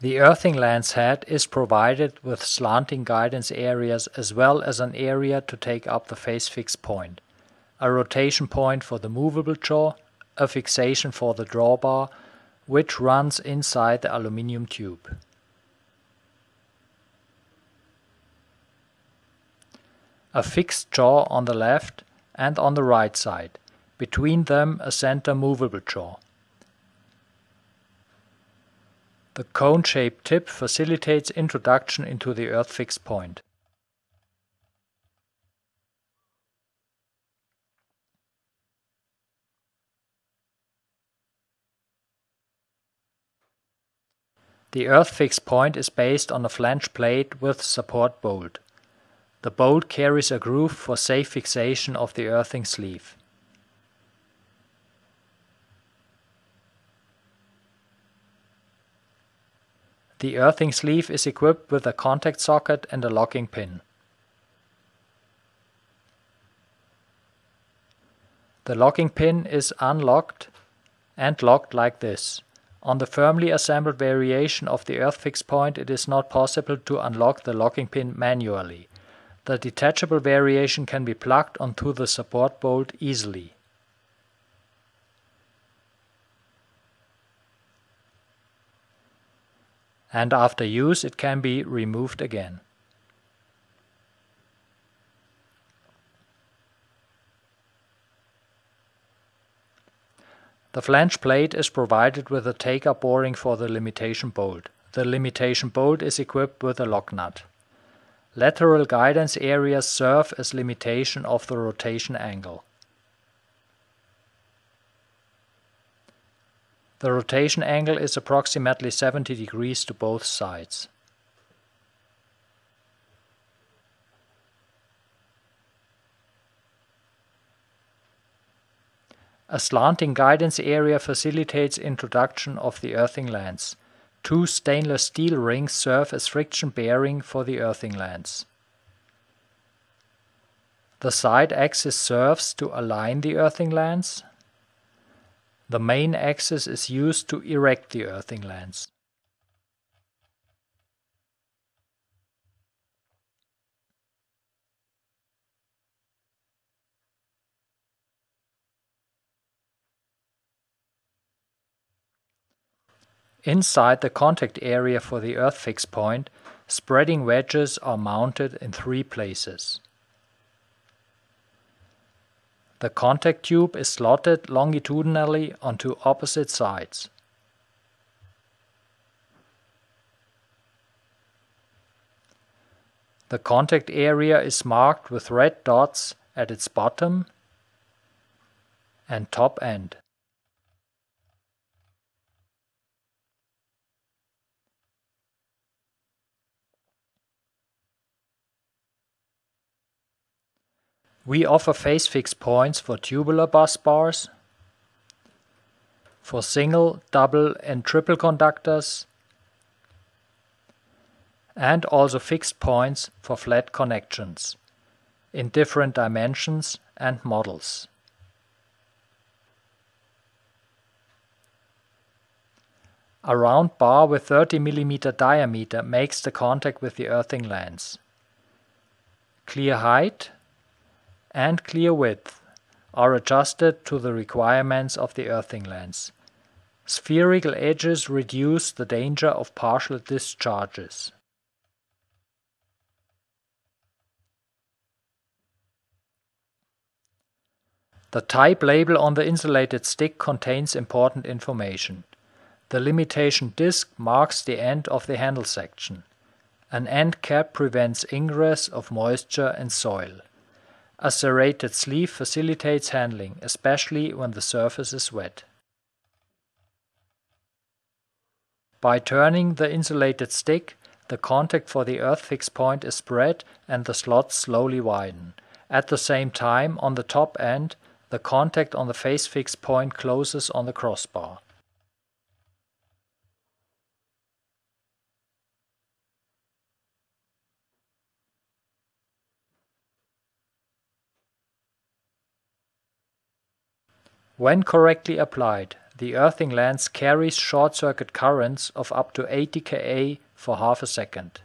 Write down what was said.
The earthing lance head is provided with slanting guidance areas as well as an area to take up the phase fix point, a rotation point for the movable jaw, a fixation for the drawbar, which runs inside the aluminium tube. A fixed jaw on the left and on the right side, between them a center movable jaw. The cone-shaped tip facilitates introduction into the earth fix point. The earth fix point is based on a flange plate with support bolt. The bolt carries a groove for safe fixation of the earthing sleeve. The earthing sleeve is equipped with a contact socket and a locking pin. The locking pin is unlocked and locked like this. On the firmly assembled variation of the earth fix point it is not possible to unlock the locking pin manually. The detachable variation can be plugged onto the support bolt easily. And after use it can be removed again. The flange plate is provided with a take-up boring for the limitation bolt. The limitation bolt is equipped with a lock nut. Lateral guidance areas serve as limitation of the rotation angle. The rotation angle is approximately 70 degrees to both sides. A slanting guidance area facilitates introduction of the earthing lance. Two stainless steel rings serve as friction bearing for the earthing lance. The side axis serves to align the earthing lance. The main axis is used to erect the earthing lance. Inside the contact area for the earth fix point, spreading wedges are mounted in three places. The contact tube is slotted longitudinally onto opposite sides. The contact area is marked with red dots at its bottom and top end. We offer phase fix points for tubular bus bars, for single, double and triple conductors, and also fixed points for flat connections in different dimensions and models. A round bar with 30 mm diameter makes the contact with the earthing lance. Clear height and clear width are adjusted to the requirements of the earthing lance. Spherical edges reduce the danger of partial discharges. The type label on the insulated stick contains important information. The limitation disc marks the end of the handle section. An end cap prevents ingress of moisture and soil. A serrated sleeve facilitates handling, especially when the surface is wet. By turning the insulated stick, the contact for the earth fix point is spread and the slots slowly widen. At the same time, on the top end, the contact on the phase fix point closes on the crossbar. When correctly applied, The earthing lance carries short circuit currents of up to 80 Ka for half a second.